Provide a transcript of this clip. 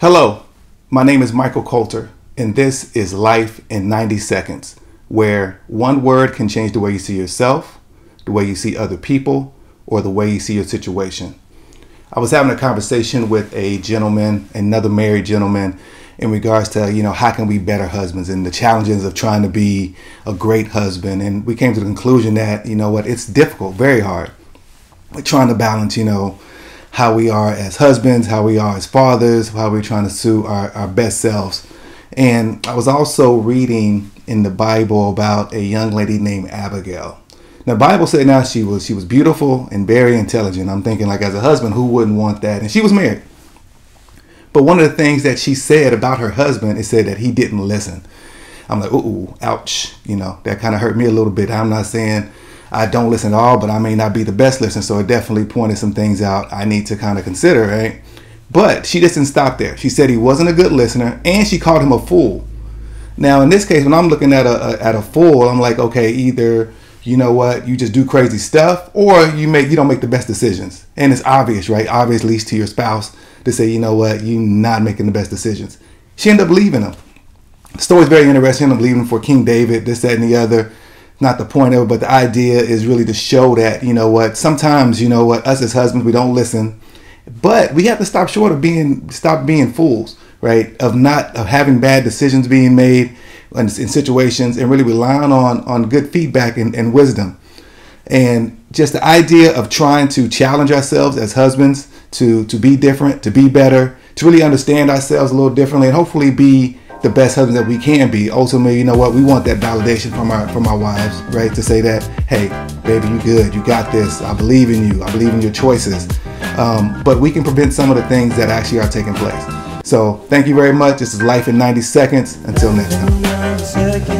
Hello, my name is Michael Colter, and this is Life in 90 Seconds, where one word can change the way you see yourself, the way you see other people, or the way you see your situation. I was having a conversation with a gentleman, another married gentleman, in regards to, you know, how can we be better husbands and the challenges of trying to be a great husband. And we came to the conclusion that, you know what, it's difficult, very hard. Trying to balance, you know, how we are as husbands, how we are as fathers, how we're trying to suit our, our best selves. And I was also reading in the Bible about a young lady named Abigail. Now, the Bible said now she was she was beautiful and very intelligent. I'm thinking like as a husband, who wouldn't want that? And she was married. But one of the things that she said about her husband is said that he didn't listen. I'm like, ooh, ouch. You know, that kind of hurt me a little bit. I'm not saying I don't listen at all, but I may not be the best listener. So it definitely pointed some things out I need to kind of consider, right? But she just didn't stop there. She said he wasn't a good listener and she called him a fool. Now, in this case, when I'm looking at a, a at a fool, I'm like, okay, either you know what, you just do crazy stuff, or you make you don't make the best decisions. And it's obvious, right? Obvious least to your spouse to say, you know what, you're not making the best decisions. She ended up leaving him. The story's very interesting. I'm leaving for King David, this, that, and the other not the point of it, but the idea is really to show that, you know what, sometimes, you know what, us as husbands, we don't listen. But we have to stop short of being stop being fools, right? Of not of having bad decisions being made in, in situations and really relying on on good feedback and, and wisdom. And just the idea of trying to challenge ourselves as husbands to to be different, to be better, to really understand ourselves a little differently, and hopefully be the best husbands that we can be. Ultimately, you know what? We want that validation from our from our wives, right? To say that, hey, baby, you good, you got this. I believe in you. I believe in your choices. Um, but we can prevent some of the things that actually are taking place. So thank you very much. This is Life in 90 Seconds. Until next time.